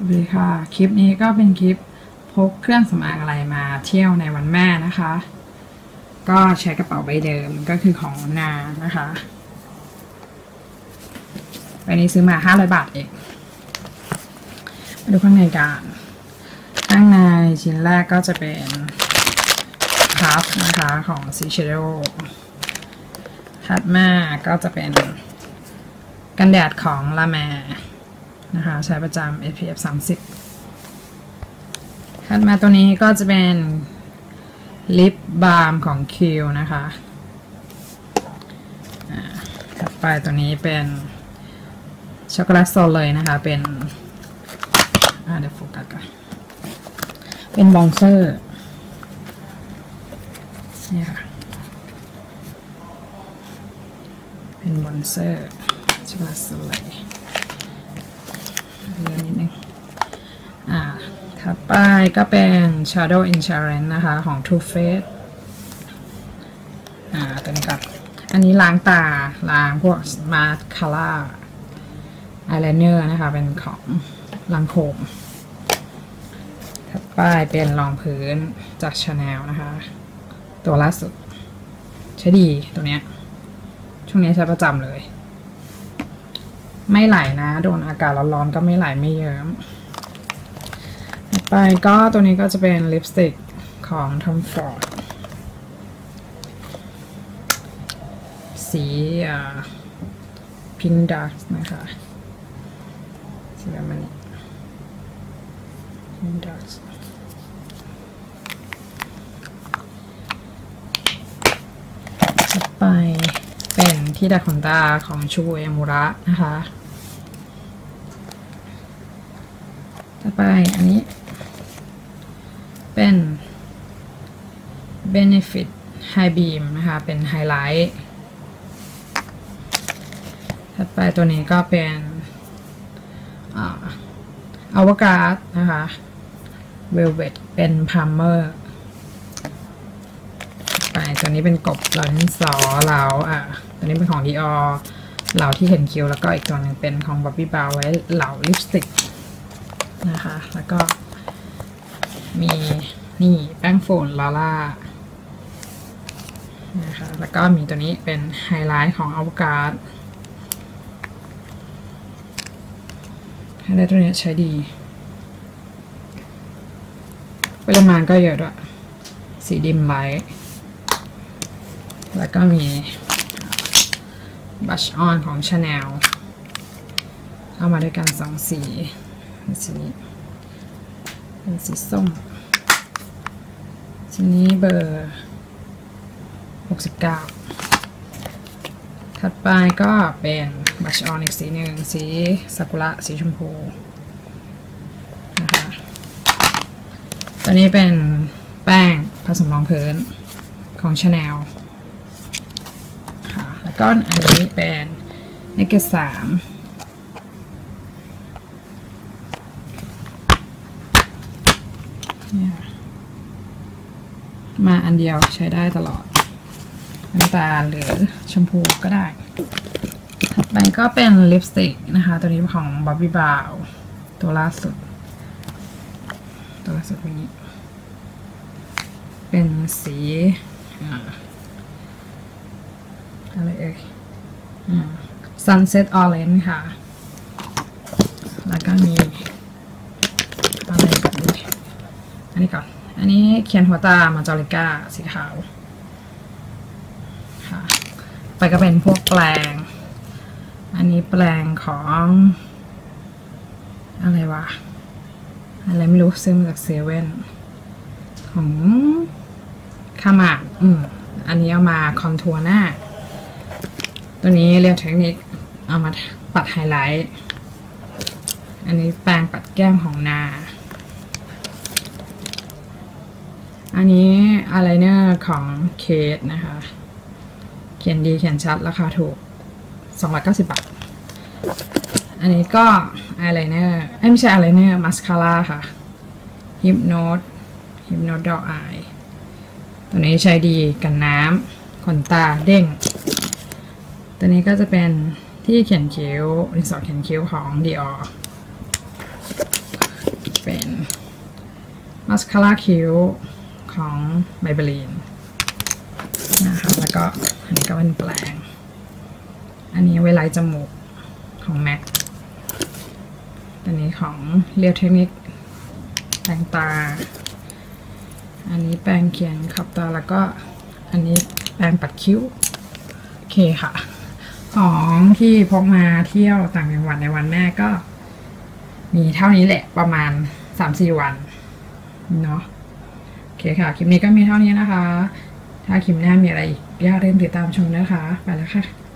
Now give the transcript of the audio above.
สวัสดีค่ะ คลิปนี้ก็เป็นคลิปพกเครื่องสำอางอะไรมาเที่ยวในวันแม่นะคะ ก็ใช้กระเป๋าใบเดิมก็คือของนานะคะใบนี้ซื้อมา 500 บาทเอง มาดูข้างในกันข้างในชิ้นแรกก็จะเป็นพัฟนะคะของซีเชโ o ถัดมาก็จะเป็นกันแดดของลาแม นะคะ ใช้ประจำ SPF 30ถัดมาตัวนี้ก็จะเป็นลิปบาล์มของ Q นะคะอ่าถัดไปตัวนี้เป็นช็อกโกแลตโซลเลยนะคะ เป็นอ่าเดี๋ยวโฟกัสกันเป็นบองเซอร์เนี่ยค่ะ เป็น bronzer Chocolate Soleil เยอะนิดนึงอ่าถัดไปก็เป็น Shadow Insurance นะคะ ของ Too Faced อ่าตัวนี้ครับอันนี้ล้างตา ล้างพวก มาสคาร่า eyeliner นะคะ เป็นของลังโคมถัดไปเป็นรองพื้นจาก Chanel นะคะ ตัวล่าสุด ใช้ดีตัวเนี้ย ช่วงนี้ใช้ประจำเลย ไม่ไหลนะ โดนอากาศร้อนๆก็ไม่ไหลไม่เยิ้มไปก็ตัวนี้ก็จะเป็นลิปสติกของ Tom Ford สีพิงดาร์กนะคะสีแบบนี้พิงดาร์กต่อไปเป็น ที่ดัดขนตาของชูเอมูระนะคะ ต่อไปอันนี้ เป็น Benefit High Beam นะคะ เป็นไฮไลท์ถัดไปตัวนี้ก็เป็นอวกาศนะคะ Velvet เป็นพา l เมอร์ ไปตัวนี้เป็นกบหลอนสอเหลาอะตัวนี้เป็นของ Dior เหลาที่เห็นคิ้วแล้วก็อีกตัวหนึ่งเป็นของ Bobbi Brown ไว้เหลาลิปสติกนะคะ แล้วก็มีนี่แป้งฝุ่นลาล่านะคะ แล้วก็มีตัวนี้เป็นไฮไลท์ของอวกาศไฮไลท์ตัวนี้ใช้ดีปริมาณก็เยอะด้วย สีดิมไลท์ แล้วก็มีบัชออนของ Chanel เอามาด้วยกันสองสีสีนี้เป็นสีส้มสีนี้เบอร์ 69 ถัดไปก็เป็นบัชออนอีกสีหนึ่งสีซากุระสีชมพูนะคะตัวนี้เป็นแป้งผสมรองพื้นของ Chanel ค่ะแล้ว ก็อันนี้เป็นเนกเกสามมาอันเดียวใช้ได้ตลอด น้ำตาลหรือชมพูก็ได้ ถัดไปก็เป็นลิปสติกนะคะ ตัวนี้ของ Bobbi Brown ตัวล่าสุด ตัวล่าสุดนี้ เป็นสีอ่า อะไรเอ่ยอ่า Sunset Orange ค่ะ แล้วก็มีอะไรกันดีอันนี้ก่อน อันนี้เขียนหัวตามาจอริก้าสีขาวค่ะ ไปก็เป็นพวกแปลง อันนี้แปลงของ อะไรวะ อะไรไม่รู้ซื้อมาจากเซเว่นของคามาอืมอันนี้เอามาคอนทัวร์หน้า ตัวนี้เรียกเทคนิคเอามาปัดไฮไลท์ อันนี้แปรงปัดแก้มของนา อันนี้อายไลเนอร์ของ Kate นะคะ เขียนดีเขียนชัดราคาถูก 290 บาท อันนี้ก็อายไลเนอร์ไม่ใช่อายไลเนอร์มาสคาร่าค่ะ Hypnôse Hypnôse Doll Eyes ตัวนี้ใช้ดีกันน้ำขนตาเด้ง ตัวนี้ก็จะเป็นที่เขียนคิ้วดินสอเขียนคิ้วของ Dior เป็นมาสคาร่าคิ้วของไบเบลีนนะคะแล้วก็อันนี้ก็เป็นแปลง อันนี้ไว้ไลท์จมูกของแม็กอันนี้ของเรียวเทคนิคแปรงตา อันนี้แปรงเขียนขอบตาแล้วก็อันนี้แปรงปัดคิ้ว โอเคค่ะ ของที่พกมาเที่ยวต่างจังหวัดในวันแม่ก็ มีเท่านี้แหละประมาณสามสี่วันเนาะโอเคค่ะ คลิปนี้ก็มีเท่านี้นะคะ ถ้าคลิปหน้ามีอะไรอีกอย่าลืมติดตามชมนะคะ ไปแล้วค่ะ